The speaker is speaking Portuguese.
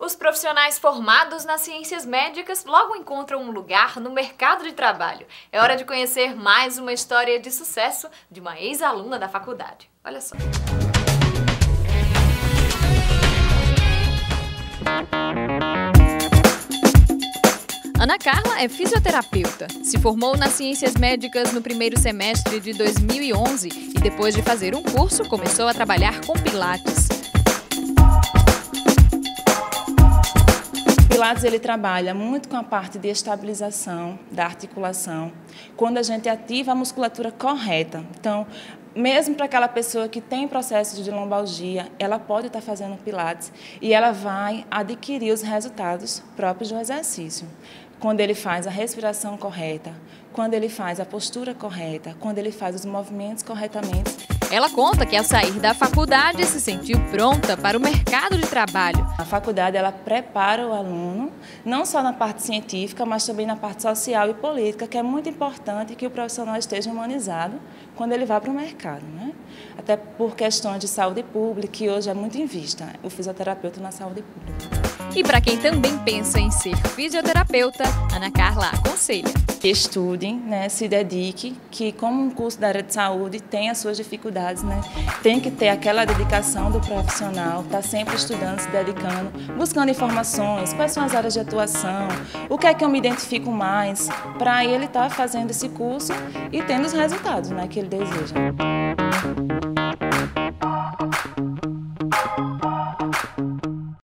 Os profissionais formados nas ciências médicas logo encontram um lugar no mercado de trabalho. É hora de conhecer mais uma história de sucesso de uma ex-aluna da faculdade. Olha só. Ana Carla é fisioterapeuta. Se formou nas ciências médicas no primeiro semestre de 2011 e depois de fazer um curso começou a trabalhar com pilates. Pilates ele trabalha muito com a parte de estabilização da articulação, quando a gente ativa a musculatura correta. Então, mesmo para aquela pessoa que tem processo de lombalgia, ela pode estar fazendo Pilates e ela vai adquirir os resultados próprios do exercício. Quando ele faz a respiração correta, quando ele faz a postura correta, quando ele faz os movimentos corretamente. Ela conta que ao sair da faculdade se sentiu pronta para o mercado de trabalho. A faculdade ela prepara o aluno não só na parte científica, mas também na parte social e política, que é muito importante que o profissional esteja humanizado quando ele vá para o mercado, né? Até por questões de saúde pública, que hoje é muito em vista, o fisioterapeuta na saúde pública. E para quem também pensa em ser fisioterapeuta, Ana Carla aconselha. Estudem, né, se dedique, que como um curso da área de saúde tem as suas dificuldades, né? Tem que ter aquela dedicação do profissional, tá sempre estudando, se dedicando, buscando informações, quais são as áreas de atuação, o que é que eu me identifico mais, para ele estar tá fazendo esse curso e tendo os resultados né, que ele deseja.